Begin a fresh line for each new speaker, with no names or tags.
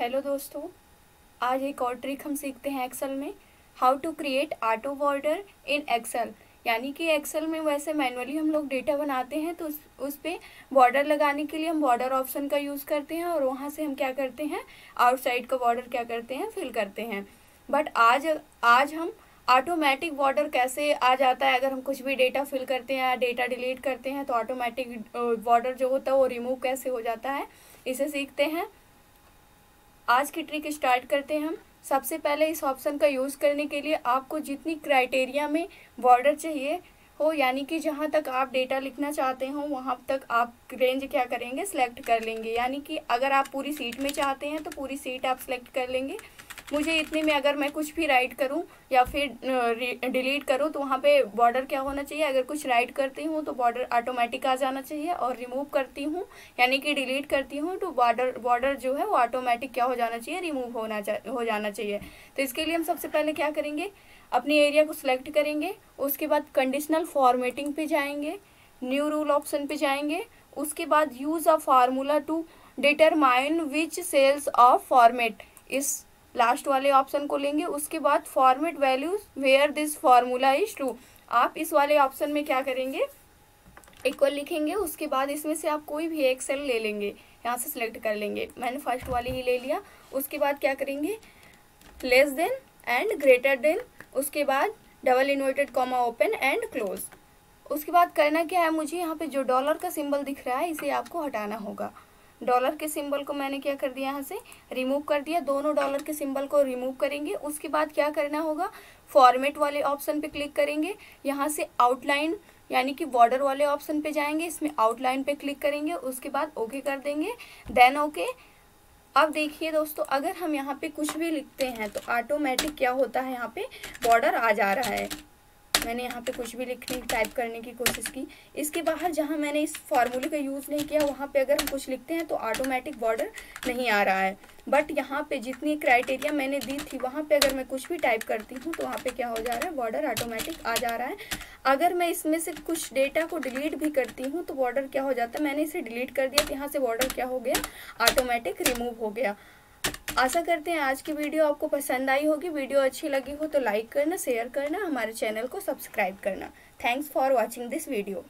Hello दोस्तों, आज एक और ट्रिक हम सीखते हैं एक्सेल में how to create auto border in Excel यानी कि एक्सेल में वैसे मैनुअली हम लोग डेटा बनाते हैं तो उस उस पर बॉर्डर लगाने के लिए हम बॉर्डर ऑप्शन का यूज़ करते हैं और वहाँ से हम क्या करते हैं आउटसाइड का बॉर्डर क्या करते हैं फिल करते हैं. बट आज आज हम ऑटोमेटिक बॉर्डर कैसे आ जाता है, अगर हम कुछ भी डेटा फिल करते हैं या डेटा डिलीट करते हैं तो ऑटोमेटिक बॉर्डर जो होता है वो रिमूव कैसे हो जाता है, इसे सीखते हैं. आज की ट्रिक स्टार्ट करते हैं हम। सबसे पहले इस ऑप्शन का यूज़ करने के लिए आपको जितनी क्राइटेरिया में बॉर्डर चाहिए हो, यानी कि जहाँ तक आप डेटा लिखना चाहते हो, वहाँ तक आप रेंज क्या करेंगे? सेलेक्ट कर लेंगे। यानी कि अगर आप पूरी सीट में चाहते हैं तो पूरी सीट आप सेलेक्ट कर लेंगे। मुझे इतने में अगर मैं कुछ भी राइट करूँ या फिर डिलीट करूँ तो वहाँ पे बॉर्डर क्या होना चाहिए? अगर कुछ राइट करती हूँ तो बॉर्डर ऑटोमेटिक आ जाना चाहिए और रिमूव करती हूँ, यानी कि डिलीट करती हूँ तो बॉर्डर बॉर्डर जो है वो ऑटोमेटिक क्या हो जाना चाहिए? रिमूव होना हो जाना चाहिए। तो इसके लिए हम सबसे पहले क्या करेंगे? अपने एरिया को सिलेक्ट करेंगे, उसके बाद कंडीशनल फॉर्मेटिंग पे जाएँगे न्यू रूल ऑप्शन पे जाएँगे, उसके बाद use a formula to determine which cells of format इस लास्ट वाले ऑप्शन को लेंगे, उसके बाद format values where this formula is true आप इस वाले ऑप्शन में क्या करेंगे? इक्वल लिखेंगे, उसके बाद इसमें से आप कोई भी एक सेल ले लेंगे। यहाँ से सिलेक्ट कर लेंगे। मैंने फ़र्स्ट वाली ही ले लिया। उसके बाद क्या करेंगे? Less than and greater than उसके बाद double inverted comma open and close उसके बाद करना क्या है मुझे? यहाँ पे जो डॉलर का सिंबल दिख रहा है, इसे आपको हटाना होगा। डॉलर के सिंबल को मैंने क्या कर दिया यहाँ से? रिमूव कर दिया। दोनों डॉलर के सिंबल को रिमूव करेंगे। उसके बाद क्या करना होगा? फॉर्मेट वाले ऑप्शन पे क्लिक करेंगे। यहाँ से आउटलाइन, यानी कि बॉर्डर वाले ऑप्शन पे जाएँगे। इसमें आउटलाइन पे क्लिक करेंगे। उसके बाद ओके कर देंगे। Then okay. अब देखिए दोस्तों, अगर हम यहाँ पे कुछ भी लिखते हैं तो ऑटोमेटिक क्या होता है यहाँ पे? बॉर्डर आ जा रहा है। मैंने यहाँ पे कुछ भी लिखने टाइप करने की कोशिश की। इसके बाहर जहाँ मैंने इस फार्मूले का यूज़ नहीं किया, वहाँ पे अगर हम कुछ लिखते हैं तो ऑटोमेटिक बॉर्डर नहीं आ रहा है। बट यहाँ पे जितनी क्राइटेरिया मैंने दी थी, वहाँ पे अगर मैं कुछ भी टाइप करती हूँ तो वहाँ पे क्या हो जा रहा है? बॉर्डर ऑटोमेटिक आ जा रहा है। अगर मैं इसमें से कुछ डेटा को डिलीट भी करती हूँ तो बॉर्डर क्या हो जाता है? मैंने इसे डिलीट कर दिया तो यहाँ से बॉर्डर क्या हो गया? ऑटोमेटिक रिमूव हो गया। आशा करते हैं आज की वीडियो आपको पसंद आई होगी। वीडियो अच्छी लगी हो तो लाइक करना, शेयर करना, हमारे चैनल को सब्सक्राइब करना। Thanks for watching this video.